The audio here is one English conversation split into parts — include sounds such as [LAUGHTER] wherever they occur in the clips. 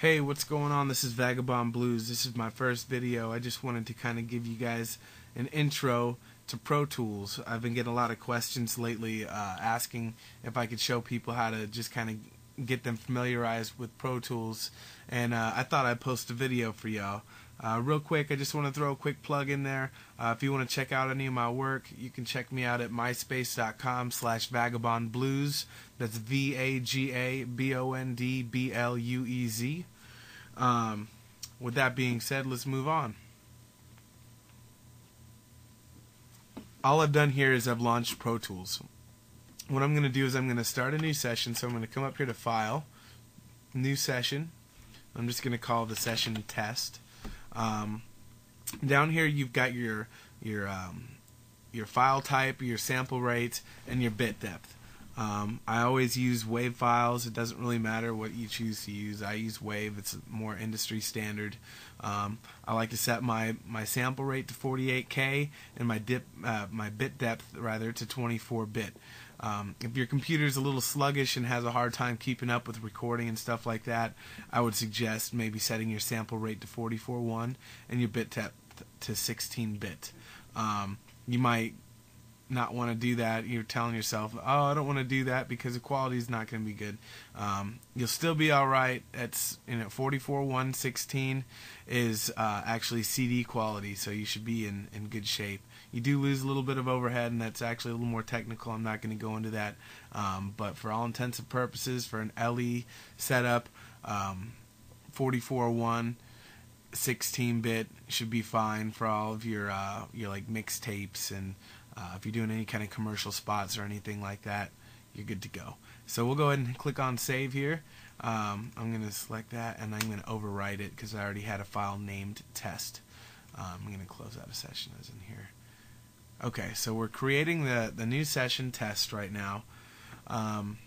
Hey, what's going on? This is Vagabond Bluez. This is my first video. I just wanted to kind of give you guys an intro to Pro Tools. I've been getting a lot of questions lately uh, asking if I could show people how to just kind of get them familiarized with Pro Tools, and uh, I thought I'd post a video for y'all. Uh, real quick, I just want to throw a quick plug in there. Uh, if you want to check out any of my work, you can check me out at myspace.com slash vagabondbluez. That's V-A-G-A-B-O-N-D-B-L-U-E-Z. Um, with that being said, let's move on. All I've done here is I've launched Pro Tools. What I'm going to do is I'm going to start a new session. So I'm going to come up here to File, New Session. I'm just going to call the session Test. Um, down here you've got your your um, your file type, your sample rate, and your bit depth. Um, I always use WAV files. It doesn't really matter what you choose to use. I use WAV. It's more industry standard. Um, I like to set my, my sample rate to 48K and my dip uh, my bit depth rather to 24 bit. Um, if your computer is a little sluggish and has a hard time keeping up with recording and stuff like that, I would suggest maybe setting your sample rate to 44.1 and your bit depth to 16 bit. Um, you might not want to do that. You're telling yourself, "Oh, I don't want to do that because the quality is not going to be good." Um, you'll still be all right. It's you know 44.116 is uh, actually CD quality, so you should be in in good shape. You do lose a little bit of overhead, and that's actually a little more technical. I'm not going to go into that, um, but for all intents and purposes, for an LE setup, um, 44.1 16-bit should be fine for all of your uh, your like mixtapes and uh, if you're doing any kind of commercial spots or anything like that, you're good to go. So we'll go ahead and click on save here. Um, I'm going to select that and I'm going to overwrite it because I already had a file named test. Um, I'm going to close out a session as in here. Okay, so we're creating the, the new session test right now. Um,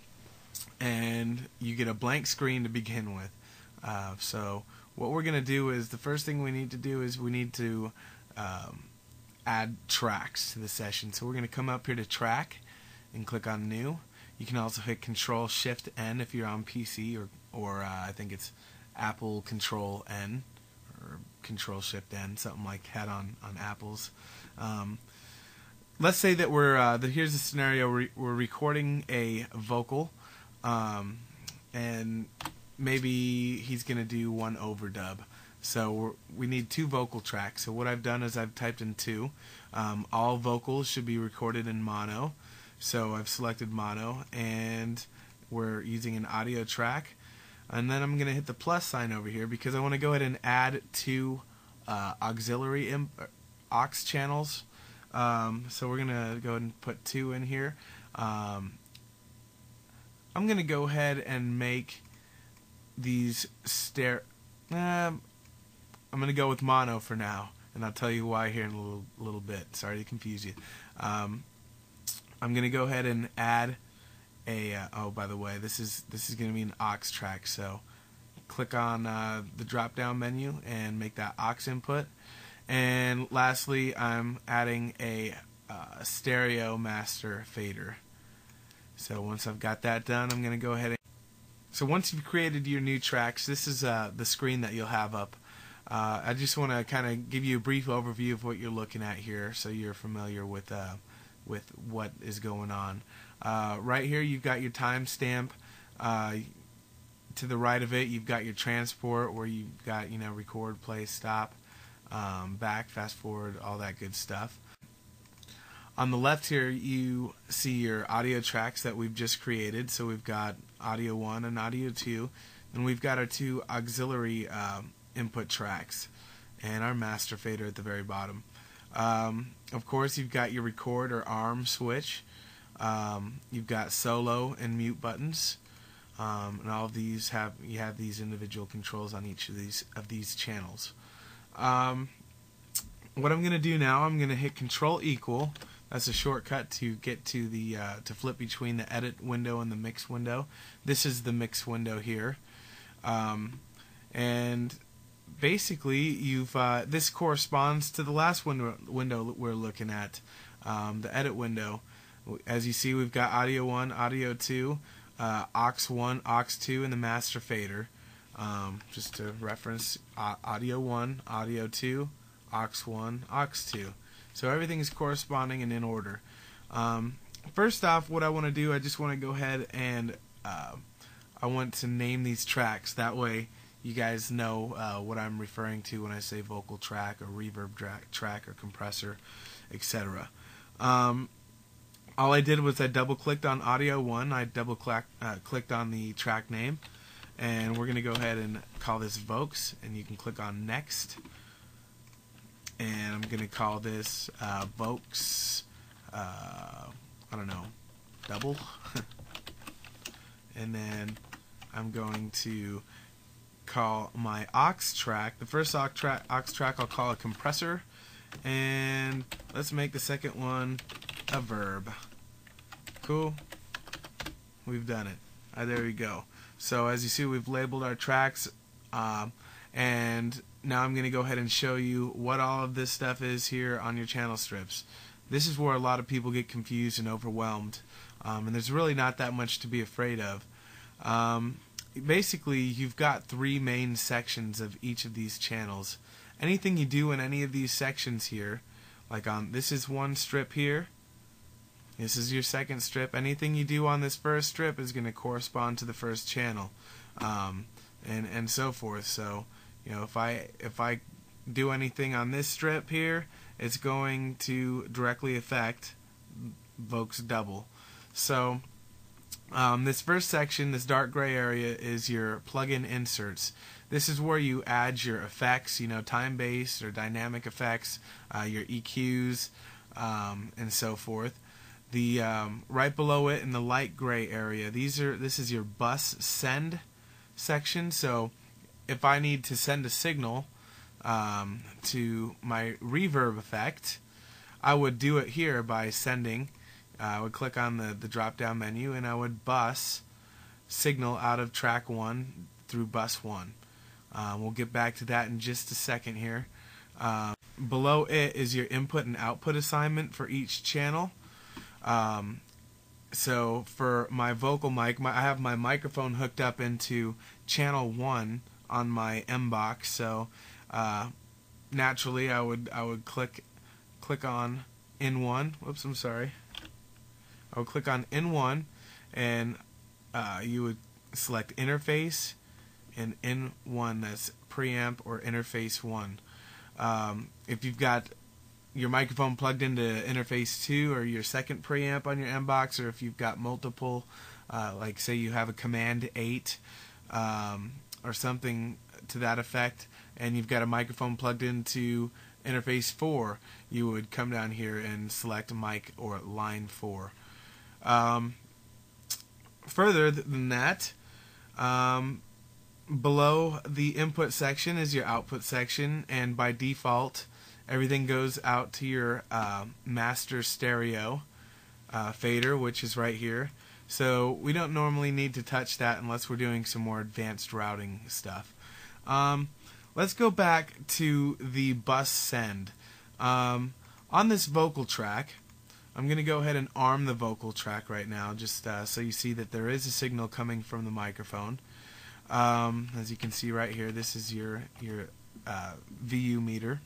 and you get a blank screen to begin with. Uh, so what we're going to do is the first thing we need to do is we need to um, add tracks to the session. So we're going to come up here to track and click on new. You can also hit Control Shift N if you're on PC or or uh, I think it's Apple Control N or Control Shift N, something like that on on Apple's. Um, let's say that we're uh, that here's a scenario re we're recording a vocal, um, and maybe he's gonna do one overdub. So we need two vocal tracks. So what I've done is I've typed in two. Um, all vocals should be recorded in mono. So I've selected mono and we're using an audio track. And then I'm going to hit the plus sign over here because I want to go ahead and add two uh, auxiliary uh, aux channels. Um, so we're going to go ahead and put two in here. Um, I'm going to go ahead and make these stereo. Uh, I'm going to go with mono for now, and I'll tell you why here in a little, little bit. Sorry to confuse you. Um, I'm going to go ahead and add a. Uh, oh, by the way, this is this is going to be an aux track. So click on uh, the drop-down menu and make that aux input. And lastly, I'm adding a uh, stereo master fader. So once I've got that done, I'm going to go ahead and. So once you've created your new tracks, this is uh, the screen that you'll have up uh, I just want to kind of give you a brief overview of what you're looking at here, so you're familiar with uh, with what is going on. Uh, right here, you've got your timestamp. Uh, to the right of it, you've got your transport, where you've got you know record, play, stop, um, back, fast forward, all that good stuff. On the left here, you see your audio tracks that we've just created. So we've got audio one and audio two, and we've got our two auxiliary um, input tracks and our master fader at the very bottom. Um, of course, you've got your record or arm switch. Um, you've got solo and mute buttons, um, and all of these have you have these individual controls on each of these of these channels. Um, what I'm going to do now, I'm going to hit Control equal. That's a shortcut to get to the uh, to flip between the edit window and the mix window. This is the mix window here, um, and basically you've uh, this corresponds to the last window window we're looking at, um, the edit window. As you see, we've got audio one, audio two, uh, aux one, aux two, and the master fader. Um, just to reference uh, audio 1, audio 2, aux 1, aux 2. So everything is corresponding and in order. Um, first off, what I want to do, I just want to go ahead and uh, I want to name these tracks. That way, you guys know uh, what I'm referring to when I say vocal track or reverb track, track or compressor, etc. Um, all I did was I double clicked on audio one. I double uh, clicked on the track name, and we're gonna go ahead and call this Vokes. And you can click on next, and I'm gonna call this uh, Vokes. Uh, I don't know, double. [LAUGHS] and then I'm going to call my aux track. The first aux track, aux track I'll call a compressor, and let's make the second one a verb. Cool. We've done it. Uh, there we go. So as you see, we've labeled our tracks, um, and now I'm going to go ahead and show you what all of this stuff is here on your channel strips. This is where a lot of people get confused and overwhelmed, um, and there's really not that much to be afraid of. Um, basically, you've got three main sections of each of these channels. Anything you do in any of these sections here, like on this is one strip here, this is your second strip. Anything you do on this first strip is going to correspond to the first channel, um, and and so forth. So, you know, if I if I do anything on this strip here, it's going to directly affect Vokes double. So, um, this first section, this dark gray area, is your plug-in inserts. This is where you add your effects, you know, time-based or dynamic effects, uh, your EQs, um, and so forth the um, right below it in the light gray area. These are this is your bus send section. So if I need to send a signal um, to my reverb effect I would do it here by sending uh, I would click on the, the drop down menu and I would bus signal out of track 1 through bus 1 um, we'll get back to that in just a second here. Um, below it is your input and output assignment for each channel um, so for my vocal mic, my, I have my microphone hooked up into channel one on my Mbox. So uh, naturally, I would I would click click on in one. Whoops, I'm sorry. I would click on in one, and uh, you would select interface and in one that's preamp or interface one. Um, if you've got your microphone plugged into interface 2 or your second preamp on your Mbox, or if you've got multiple, uh, like say you have a command 8 um, or something to that effect, and you've got a microphone plugged into interface 4, you would come down here and select mic or line 4. Um, further than that, um, below the input section is your output section, and by default, everything goes out to your uh, master stereo uh, fader, which is right here. So we don't normally need to touch that unless we're doing some more advanced routing stuff. Um, let's go back to the bus send. Um, on this vocal track, I'm going to go ahead and arm the vocal track right now, just uh, so you see that there is a signal coming from the microphone. Um, as you can see right here, this is your your uh, VU meter.